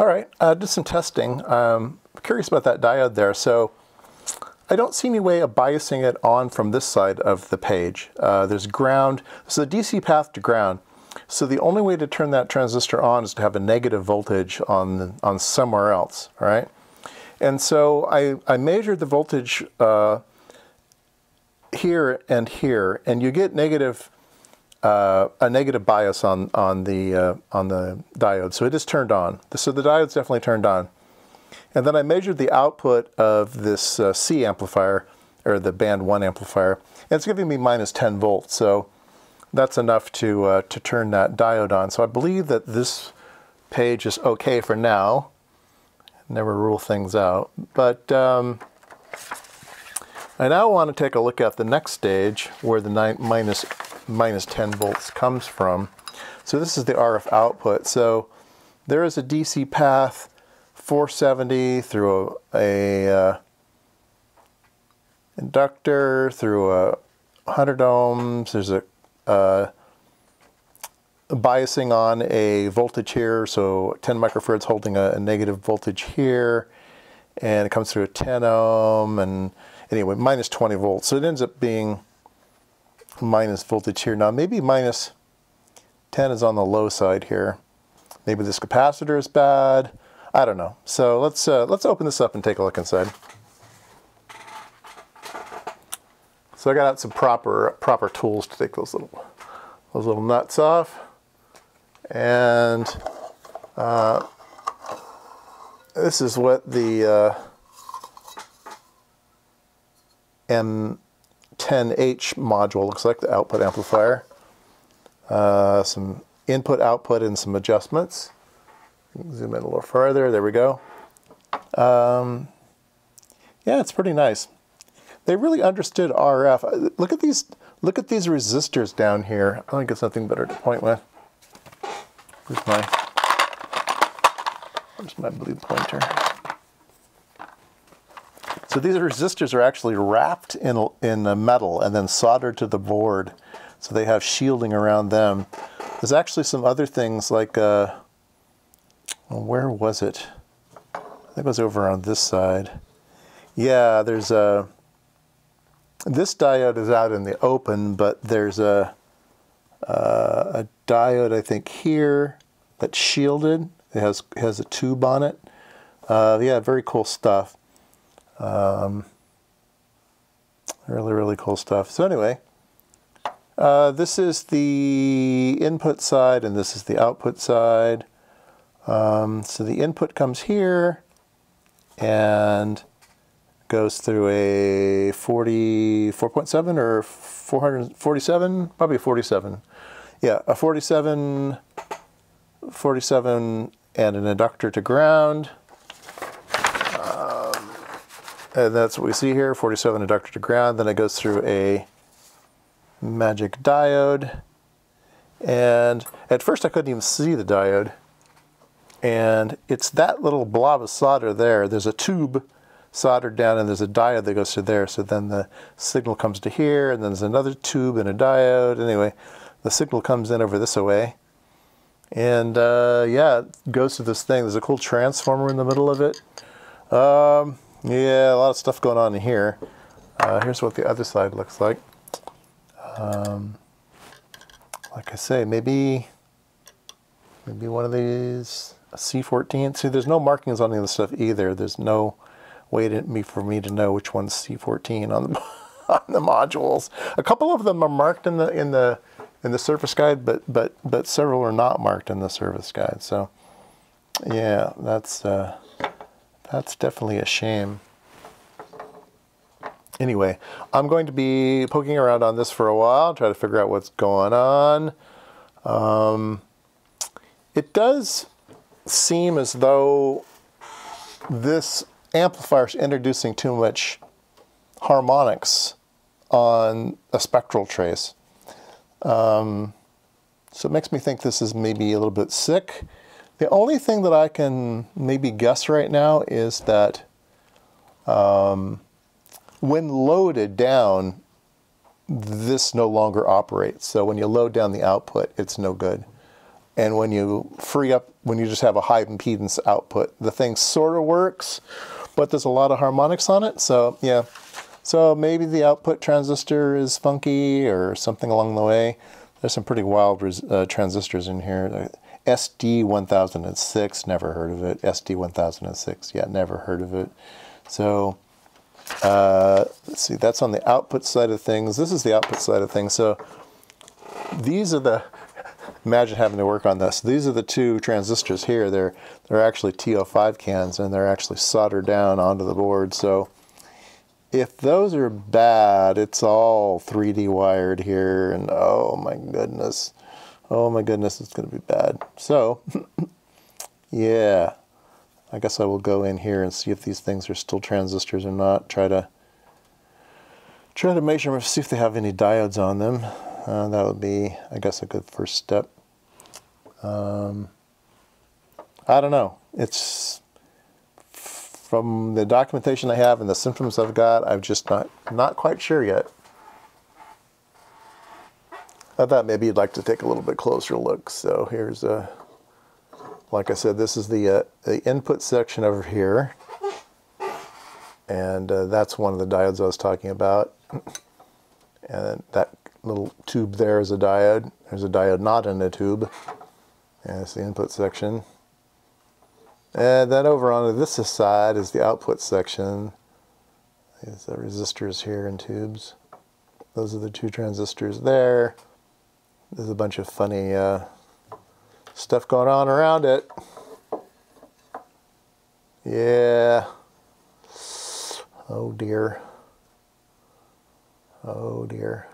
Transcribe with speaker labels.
Speaker 1: All right, uh, did some testing. Um, curious about that diode there. So I don't see any way of biasing it on from this side of the page. Uh, there's ground, so the DC path to ground. So the only way to turn that transistor on is to have a negative voltage on, on somewhere else, all right? And so I, I measured the voltage uh, here and here, and you get negative uh, a negative bias on on the uh, on the diode, so it is turned on. So the diode's definitely turned on. And then I measured the output of this uh, C amplifier, or the band one amplifier, and it's giving me minus 10 volts. So that's enough to uh, to turn that diode on. So I believe that this page is okay for now. Never rule things out, but. Um, I now want to take a look at the next stage where the minus minus 10 volts comes from. So this is the RF output. So there is a DC path 470 through a, a uh, inductor, through a 100 ohms. There's a uh, biasing on a voltage here, so 10 microfarads holding a, a, negative voltage here, and it comes through a 10 ohm, and anyway, minus 20 volts. So it ends up being minus voltage here. Now maybe minus 10 is on the low side here. Maybe this capacitor is bad. I don't know. So let's uh, let's open this up and take a look inside. So I got out some proper proper tools to take those little those little nuts off, and uh, this is what the uh, M 10H module looks like, the output amplifier. Uh, some input, output, and some adjustments. Zoom in a little further. There we go. Um, yeah, it's pretty nice. They really understood RF. Look at these. Look at these resistors down here. I to get something better to point with. Where's my? Where's my blue pointer? So these resistors are actually wrapped in, in metal and then soldered to the board. So they have shielding around them. There's actually some other things like, uh, where was it? I think it was over on this side. Yeah, there's a, this diode is out in the open, but there's a, uh, a diode, I think, here that's shielded. It has, has a tube on it. Uh, yeah, very cool stuff. Um, really, really cool stuff. So anyway, uh, this is the input side and this is the output side. Um, so the input comes here and goes through a 44.7 or 447, probably 47. Yeah, a 47, 47 and an inductor to ground. And that's what we see here, 47 inductor to ground. Then it goes through a magic diode. And at first I couldn't even see the diode. And it's that little blob of solder there. There's a tube soldered down and there's a diode that goes to there. So then the signal comes to here and then there's another tube and a diode. Anyway, the signal comes in over this way. And uh, yeah, it goes to this thing. There's a cool transformer in the middle of it. Um, yeah, a lot of stuff going on in here. Uh, here's what the other side looks like. Um, like I say, maybe maybe one of these a C14. See, there's no markings on any of the stuff either. There's no way to, me for me to know which one's C14 on the on the modules. A couple of them are marked in the in the in the service guide, but but but several are not marked in the service guide. So yeah, that's. Uh, that's definitely a shame. Anyway, I'm going to be poking around on this for a while, try to figure out what's going on. Um, it does seem as though this amplifier is introducing too much harmonics on a spectral trace. Um, so it makes me think this is maybe a little bit sick. The only thing that I can maybe guess right now is that um, when loaded down, this no longer operates. So when you load down the output, it's no good. And when you free up, when you just have a high impedance output, the thing sort of works, but there's a lot of harmonics on it. So yeah, so maybe the output transistor is funky or something along the way. There's some pretty wild uh, transistors in here. SD1006, never heard of it. SD1006, yeah, never heard of it. So uh, let's see, that's on the output side of things. This is the output side of things. So these are the, imagine having to work on this. These are the two transistors here. They're, they're actually TO5 cans and they're actually soldered down onto the board. So if those are bad, it's all 3D wired here and oh my goodness. Oh my goodness, it's going to be bad. So, yeah, I guess I will go in here and see if these things are still transistors or not. Try to try to measure them, see if they have any diodes on them. Uh, that would be, I guess, a good first step. Um, I don't know. It's from the documentation I have and the symptoms I've got, I'm just not not quite sure yet. I thought maybe you'd like to take a little bit closer look. So here's a, like I said, this is the, uh, the input section over here. And uh, that's one of the diodes I was talking about. And that little tube there is a diode. There's a diode not in the tube. And it's the input section. And then over on this side is the output section. There's the resistors here and tubes. Those are the two transistors there. There's a bunch of funny uh, stuff going on around it. Yeah. Oh dear. Oh dear.